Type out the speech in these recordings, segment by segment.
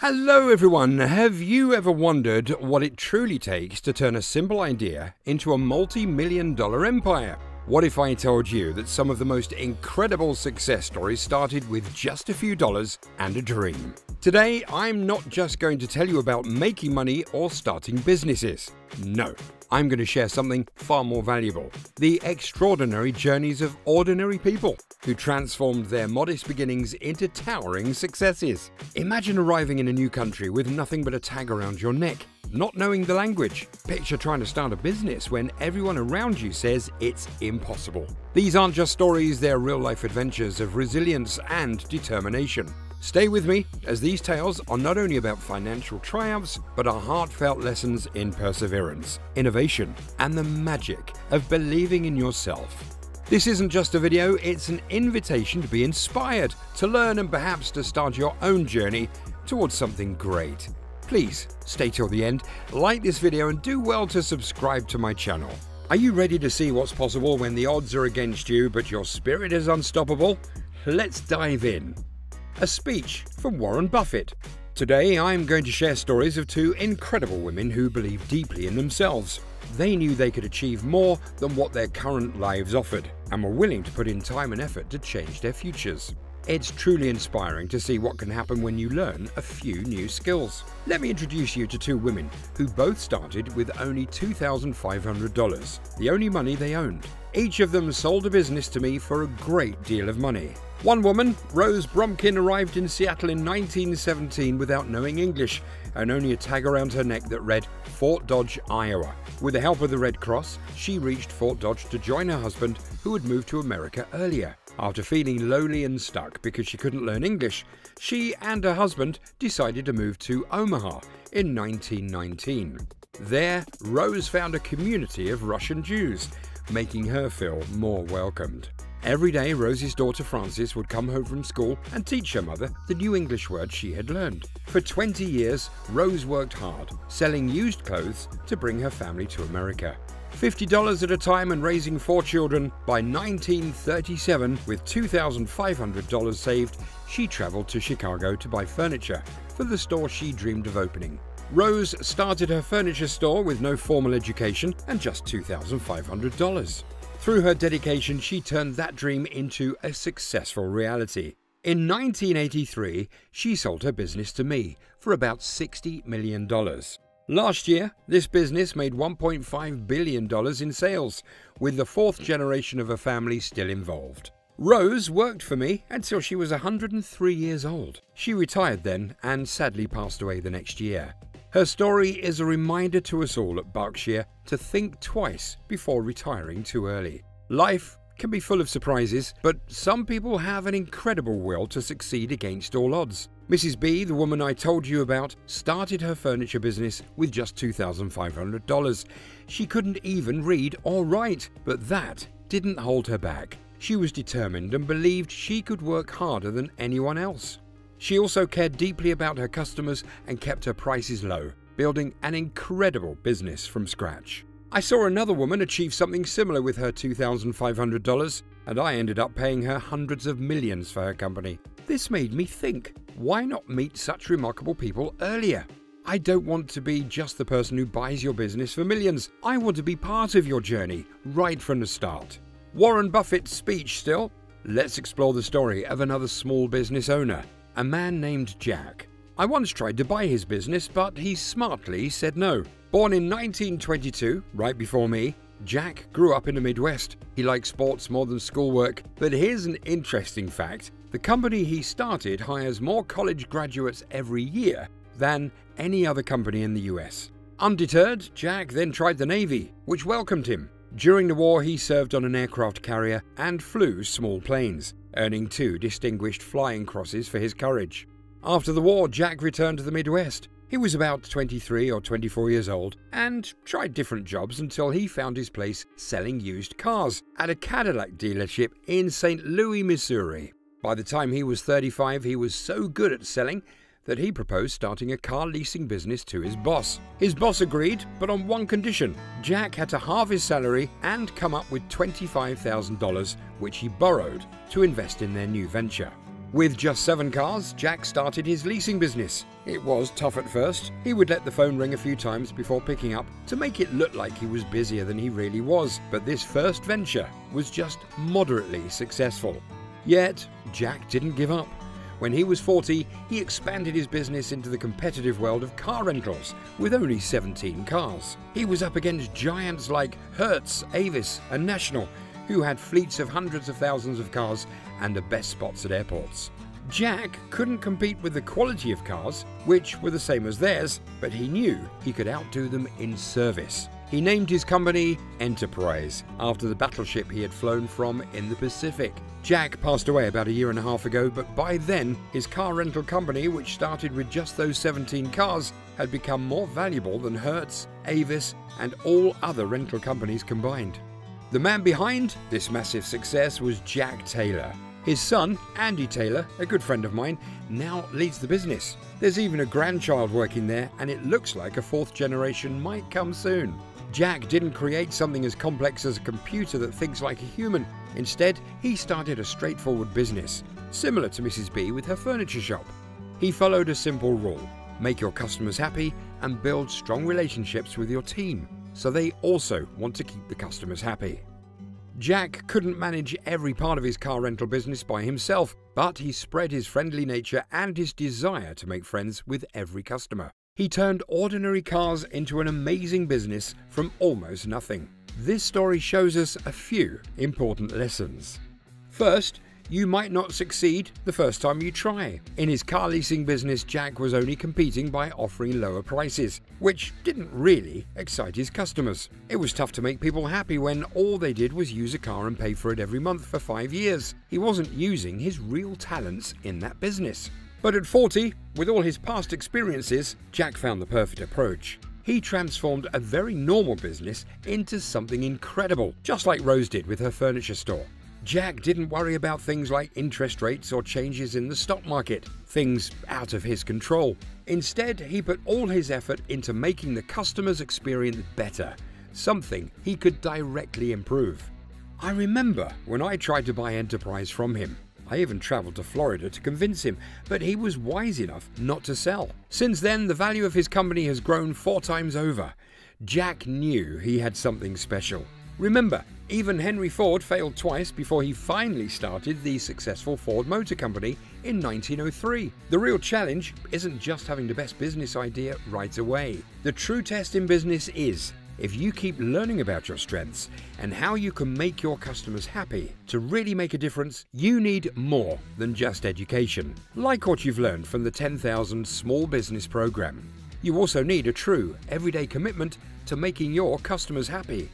Hello, everyone. Have you ever wondered what it truly takes to turn a simple idea into a multi million dollar empire? What if I told you that some of the most incredible success stories started with just a few dollars and a dream? Today, I'm not just going to tell you about making money or starting businesses. No, I'm going to share something far more valuable the extraordinary journeys of ordinary people who transformed their modest beginnings into towering successes. Imagine arriving in a new country with nothing but a tag around your neck, not knowing the language. Picture trying to start a business when everyone around you says it's impossible. These aren't just stories, they're real life adventures of resilience and determination. Stay with me, as these tales are not only about financial triumphs, but are heartfelt lessons in perseverance, innovation, and the magic of believing in yourself. This isn't just a video, it's an invitation to be inspired, to learn, and perhaps to start your own journey towards something great. Please stay till the end, like this video, and do well to subscribe to my channel. Are you ready to see what's possible when the odds are against you, but your spirit is unstoppable? Let's dive in a speech from Warren Buffett. Today, I'm going to share stories of two incredible women who believe deeply in themselves. They knew they could achieve more than what their current lives offered and were willing to put in time and effort to change their futures. It's truly inspiring to see what can happen when you learn a few new skills. Let me introduce you to two women who both started with only $2,500, the only money they owned. Each of them sold a business to me for a great deal of money. One woman, Rose Blumkin, arrived in Seattle in 1917 without knowing English and only a tag around her neck that read Fort Dodge, Iowa. With the help of the Red Cross, she reached Fort Dodge to join her husband, who had moved to America earlier. After feeling lonely and stuck because she couldn't learn English, she and her husband decided to move to Omaha in 1919. There, Rose found a community of Russian Jews, making her feel more welcomed. Every day, Rosie's daughter Frances would come home from school and teach her mother the new English words she had learned. For 20 years, Rose worked hard, selling used clothes to bring her family to America. $50 at a time and raising four children, by 1937, with $2,500 saved, she traveled to Chicago to buy furniture for the store she dreamed of opening. Rose started her furniture store with no formal education and just $2,500. Through her dedication, she turned that dream into a successful reality. In 1983, she sold her business to me for about $60 million. Last year, this business made $1.5 billion in sales, with the fourth generation of her family still involved. Rose worked for me until she was 103 years old. She retired then and sadly passed away the next year. Her story is a reminder to us all at Berkshire to think twice before retiring too early. Life can be full of surprises, but some people have an incredible will to succeed against all odds. Mrs. B, the woman I told you about, started her furniture business with just $2,500. She couldn't even read or write, but that didn't hold her back. She was determined and believed she could work harder than anyone else. She also cared deeply about her customers and kept her prices low, building an incredible business from scratch. I saw another woman achieve something similar with her $2,500, and I ended up paying her hundreds of millions for her company. This made me think why not meet such remarkable people earlier? I don't want to be just the person who buys your business for millions. I want to be part of your journey right from the start. Warren Buffett's speech still. Let's explore the story of another small business owner a man named Jack. I once tried to buy his business, but he smartly said no. Born in 1922, right before me, Jack grew up in the Midwest. He liked sports more than schoolwork, but here's an interesting fact. The company he started hires more college graduates every year than any other company in the US. Undeterred, Jack then tried the Navy, which welcomed him. During the war, he served on an aircraft carrier and flew small planes earning two distinguished flying crosses for his courage. After the war, Jack returned to the Midwest. He was about 23 or 24 years old and tried different jobs until he found his place selling used cars at a Cadillac dealership in St. Louis, Missouri. By the time he was 35, he was so good at selling that he proposed starting a car leasing business to his boss. His boss agreed, but on one condition Jack had to halve his salary and come up with $25,000, which he borrowed to invest in their new venture. With just seven cars, Jack started his leasing business. It was tough at first. He would let the phone ring a few times before picking up to make it look like he was busier than he really was. But this first venture was just moderately successful. Yet, Jack didn't give up. When he was 40, he expanded his business into the competitive world of car rentals with only 17 cars. He was up against giants like Hertz, Avis, and National, who had fleets of hundreds of thousands of cars and the best spots at airports. Jack couldn't compete with the quality of cars, which were the same as theirs, but he knew he could outdo them in service. He named his company Enterprise after the battleship he had flown from in the Pacific. Jack passed away about a year and a half ago, but by then, his car rental company, which started with just those 17 cars, had become more valuable than Hertz, Avis, and all other rental companies combined. The man behind this massive success was Jack Taylor. His son, Andy Taylor, a good friend of mine, now leads the business. There's even a grandchild working there, and it looks like a fourth generation might come soon. Jack didn't create something as complex as a computer that thinks like a human. Instead, he started a straightforward business, similar to Mrs. B with her furniture shop. He followed a simple rule make your customers happy and build strong relationships with your team so they also want to keep the customers happy. Jack couldn't manage every part of his car rental business by himself, but he spread his friendly nature and his desire to make friends with every customer. He turned ordinary cars into an amazing business from almost nothing. This story shows us a few important lessons. First, you might not succeed the first time you try. In his car leasing business, Jack was only competing by offering lower prices, which didn't really excite his customers. It was tough to make people happy when all they did was use a car and pay for it every month for five years. He wasn't using his real talents in that business. But at 40, with all his past experiences, Jack found the perfect approach. He transformed a very normal business into something incredible, just like Rose did with her furniture store. Jack didn't worry about things like interest rates or changes in the stock market, things out of his control. Instead, he put all his effort into making the customer's experience better, something he could directly improve. I remember when I tried to buy Enterprise from him. I even travelled to Florida to convince him, but he was wise enough not to sell. Since then, the value of his company has grown four times over. Jack knew he had something special. Remember, even Henry Ford failed twice before he finally started the successful Ford Motor Company in 1903. The real challenge isn't just having the best business idea right away. The true test in business is if you keep learning about your strengths and how you can make your customers happy, to really make a difference, you need more than just education. Like what you've learned from the 10,000 Small Business Program. You also need a true, everyday commitment to making your customers happy.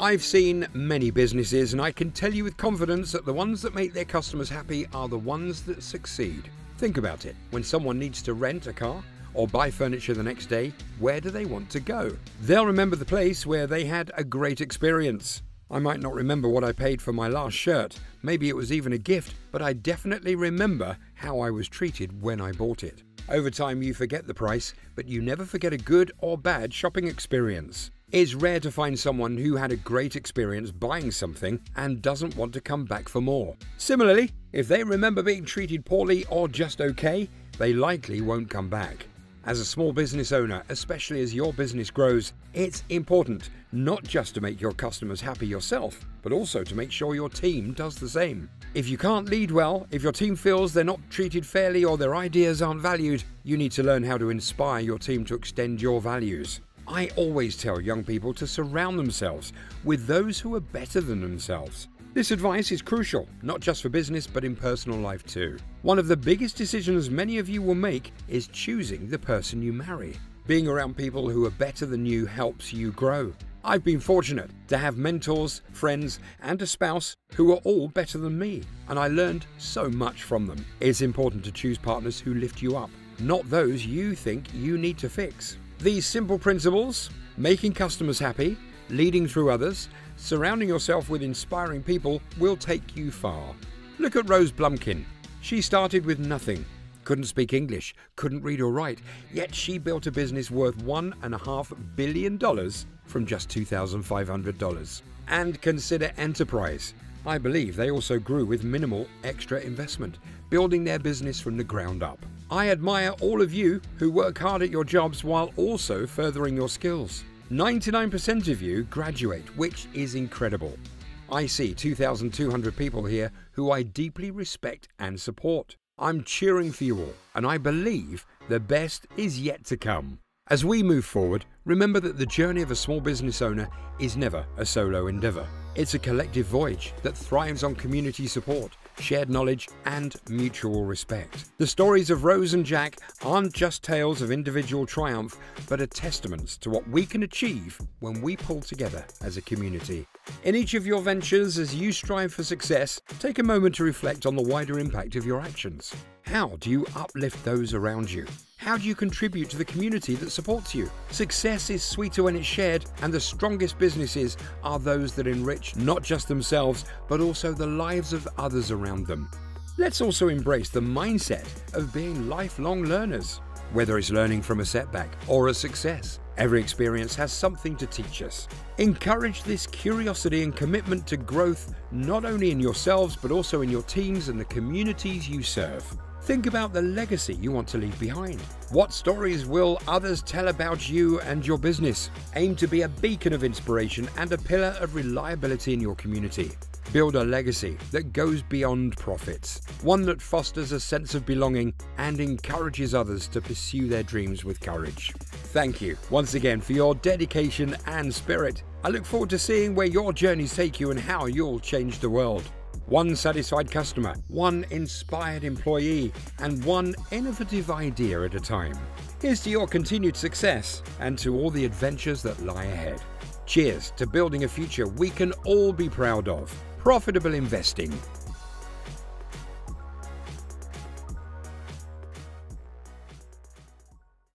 I've seen many businesses, and I can tell you with confidence that the ones that make their customers happy are the ones that succeed. Think about it when someone needs to rent a car or buy furniture the next day, where do they want to go? They'll remember the place where they had a great experience. I might not remember what I paid for my last shirt, maybe it was even a gift, but I definitely remember how I was treated when I bought it. Over time, you forget the price, but you never forget a good or bad shopping experience. It's rare to find someone who had a great experience buying something and doesn't want to come back for more. Similarly, if they remember being treated poorly or just okay, they likely won't come back. As a small business owner, especially as your business grows, it's important not just to make your customers happy yourself, but also to make sure your team does the same. If you can't lead well, if your team feels they're not treated fairly or their ideas aren't valued, you need to learn how to inspire your team to extend your values. I always tell young people to surround themselves with those who are better than themselves. This advice is crucial, not just for business, but in personal life too. One of the biggest decisions many of you will make is choosing the person you marry. Being around people who are better than you helps you grow. I've been fortunate to have mentors, friends, and a spouse who are all better than me, and I learned so much from them. It's important to choose partners who lift you up, not those you think you need to fix. These simple principles making customers happy, leading through others, surrounding yourself with inspiring people will take you far. Look at Rose Blumkin. She started with nothing. Couldn't speak English, couldn't read or write, yet she built a business worth $1.5 billion from just $2,500. And consider Enterprise. I believe they also grew with minimal extra investment, building their business from the ground up. I admire all of you who work hard at your jobs while also furthering your skills. 99% of you graduate, which is incredible. I see 2,200 people here who I deeply respect and support. I'm cheering for you all, and I believe the best is yet to come. As we move forward, remember that the journey of a small business owner is never a solo endeavor. It's a collective voyage that thrives on community support, shared knowledge, and mutual respect. The stories of Rose and Jack aren't just tales of individual triumph, but are testaments to what we can achieve when we pull together as a community. In each of your ventures, as you strive for success, take a moment to reflect on the wider impact of your actions. How do you uplift those around you? How do you contribute to the community that supports you? Success is sweeter when it's shared, and the strongest businesses are those that enrich not just themselves, but also the lives of others around them. Let's also embrace the mindset of being lifelong learners, whether it's learning from a setback or a success. Every experience has something to teach us. Encourage this curiosity and commitment to growth not only in yourselves but also in your teams and the communities you serve. Think about the legacy you want to leave behind. What stories will others tell about you and your business? Aim to be a beacon of inspiration and a pillar of reliability in your community. Build a legacy that goes beyond profits, one that fosters a sense of belonging and encourages others to pursue their dreams with courage. Thank you once again for your dedication and spirit. I look forward to seeing where your journeys take you and how you'll change the world one satisfied customer, one inspired employee, and one innovative idea at a time. Here's to your continued success and to all the adventures that lie ahead. Cheers to building a future we can all be proud of. Profitable investing